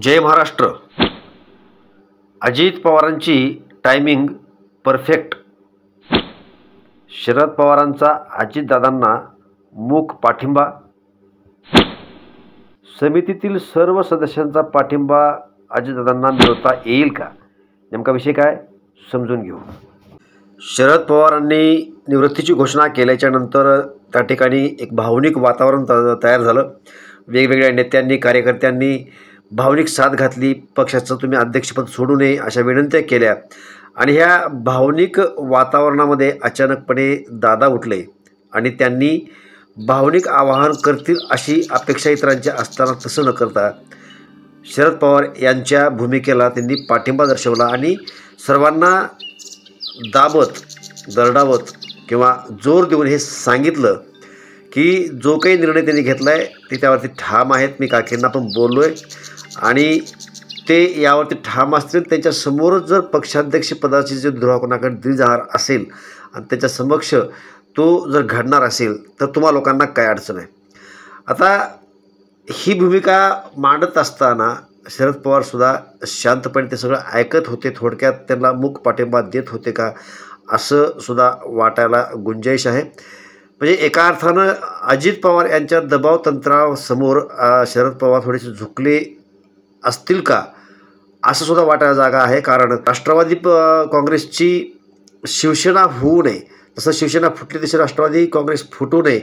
जय महाराष्ट्र. अजित पवारांची timing perfect Sharad पवारांचा अजितदादांना मूक पाठिंबा. समितीतील सर्व सदस्यांचा पाठिंबा अजितदादांना मिळवता येईल का? नेमका विषय काय? समजून घेऊ. शरद पवारांनी निवृत्तीची घोषणा केल्याच्यानंतर त्या ठिकाणी एक भावनिक वातावरण त तयार झालं. वेगवेगळ्या नेत्यांनी कार्यकर्त्यांनी भावनिक साथ घातली पक्षाचं तुम्ही अध्यक्षपद सोडू नये अशा विनंत्या केल्या. आणि ह्या भावनिक वातावरणामध्ये अचानकपणे दादा उठले आणि त्यांनी भावनिक आवाहन करतील अशी अपेक्षा इतरांच्या असताना तसं न करता शरद पवार यांच्या भूमिकेला त्यांनी पाठिंबा दर्शवला आणि सर्वांना दाबत दरडावत किंवा जोर देऊन हे सांगितलं की जो काही निर्णय त्यांनी घेतला आहे ते त्यावरती ठाम आहेत. मी काकींना पण बोललो आहे आणि ते यावरती ठाम असतील त्यांच्यासमोरच जर पक्षाध्यक्षपदाची जे दुराकोणाकडे दिली जाणार असेल आणि त्याच्या समक्ष तो जर घडणार असेल तर तुम्हा लोकांना काय अडचण आहे? आता ही भूमिका मांडत असताना शरद पवारसुद्धा शांतपणे ते सगळं ऐकत होते. थोडक्यात त्यांना मूक पाठिंबा देत होते का असं सुद्धा वाटायला गुंजाईश आहे. म्हणजे एका अर्थानं अजित पवार यांच्या दबाव तंत्रासमोर शरद पवार थोडेसे झुकले असतील का? असं सुद्धा वाटायला जागा आहे. कारण राष्ट्रवादी प काँग्रेसची शिवसेना होऊ नये. तसं शिवसेना फुटली तशी राष्ट्रवादी काँग्रेस फुटू नये.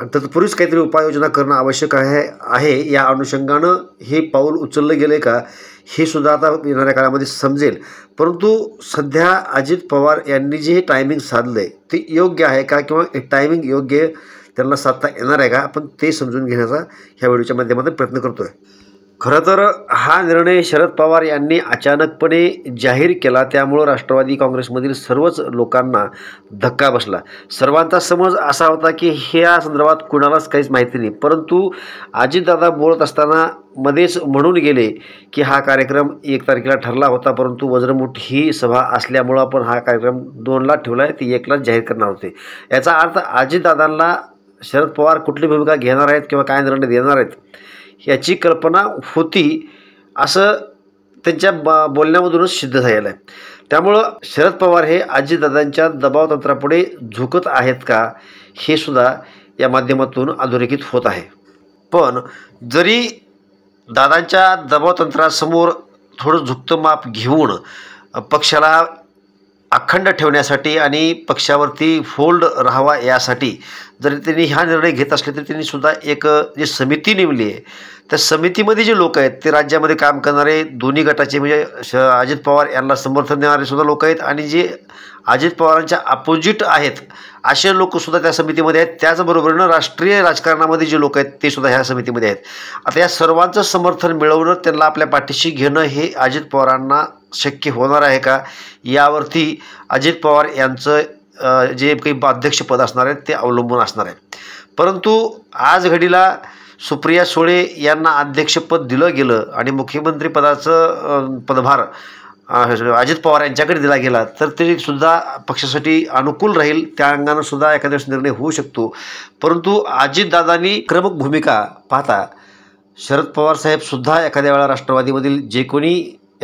आणि तत्पूर्वीच काहीतरी उपाययोजना करणं आवश्यक आहे आहे. या अनुषंगानं हे पाऊल उचललं गेलं आहे का? हे सुद्धा आता येणाऱ्या काळामध्ये समजेल. परंतु सध्या अजित पवार यांनी जे हे टायमिंग साधलं आहे ते योग्य आहे का? किंवा टायमिंग योग्य त्यांना साधता येणार आहे का? आपण ते समजून घेण्याचा ह्या व्हिडिओच्या माध्यमातून प्रयत्न करतो आहे खरं तर हा निर्णय शरद पवार यांनी अचानकपणे जाहीर केला त्यामुळं राष्ट्रवादी काँग्रेसमधील सर्वच लोकांना धक्का बसला. सर्वांचा समज असा होता की ह्या संदर्भात कुणालाच काहीच माहिती नाही. परंतु अजितदादा बोलत असताना मध्येच म्हणून गेले की हा कार्यक्रम एक तारखेला ठरला होता परंतु वज्रमुठ ही सभा असल्यामुळं आपण हा कार्यक्रम दोनला ठेवला आहे ती एकलाच जाहीर करणार होते. याचा अर्थ अजितदादांना शरद पवार कुठली भूमिका घेणार आहेत किंवा काय निर्णय देणार आहेत याची कल्पना होती असं त्यांच्या ब बोलण्यामधूनच सिद्ध झालेलं आहे. त्यामुळं शरद पवार हे अजितदादांच्या दबावतंत्रापुढे झुकत आहेत का हे सुद्धा या माध्यमातून अधोरेखित होत आहे. पण जरी दादांच्या दबावतंत्रासमोर थोडं झुकतं माप घेऊन पक्षाला अखंड ठेवण्यासाठी आणि पक्षावरती फोल्ड राहावा यासाठी जरी त्यांनी हा निर्णय घेत असले तरी त्यांनी सुद्धा एक जी समिती नेमली आहे त्या समितीमध्ये जे लोक आहेत ते राज्यामध्ये काम करणारे दोन्ही गटाचे म्हणजे श अजित पवार यांना समर्थन देणारे सुद्धा लोक आहेत आणि जे अजित पवारांच्या अपोजिट आहेत असे लोकसुद्धा त्या समितीमध्ये आहेत. त्याचबरोबरीनं राष्ट्रीय राजकारणामध्ये जे लोक आहेत ते सुद्धा ह्या समितीमध्ये आहेत. आता या सर्वांचं समर्थन मिळवणं त्यांना आपल्या पाठीशी घेणं हे अजित पवारांना शक्य होणार आहे का? यावरती अजित पवार यांचं जे काही अध्यक्षपद असणार आहे ते अवलंबून असणार आहे परंतु आज घडीला सुप्रिया सुळे यांना अध्यक्षपद दिलं गेलं आणि मुख्यमंत्रीपदाचं पदभार अजित पवार यांच्याकडे दिला गेला तर ते सुद्धा पक्षासाठी अनुकूल राहील त्या अंगानं सुद्धा एखाद्या वेळेस निर्णय होऊ शकतो. परंतु अजितदादांनी क्रमक भूमिका पाहता शरद पवार साहेबसुद्धा एखाद्या वेळा राष्ट्रवादीमधील जे कोणी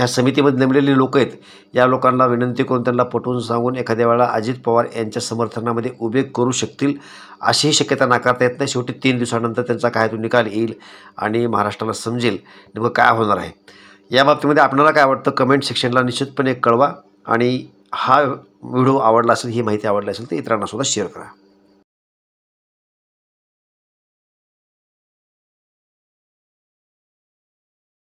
ह्या समितीमध्ये नेमलेले लोक आहेत या लोकांना विनंती करून त्यांना पटवून सांगून एखाद्या वेळा अजित पवार यांच्या समर्थनामध्ये उभे करू शकतील अशीही शक्यता नाकारता येत नाही. शेवटी तीन दिवसानंतर त्यांचा काय तो निकाल येईल आणि महाराष्ट्राला समजेल नेमकं काय होणार आहे. या बाबतीमध्ये आपल्याला काय वाटतं? कमेंट सेक्शनला निश्चितपणे कळवा आणि हा व्हिडिओ आवडला असेल ही माहिती आवडली असेल तर इतरांनासुद्धा शेअर करा.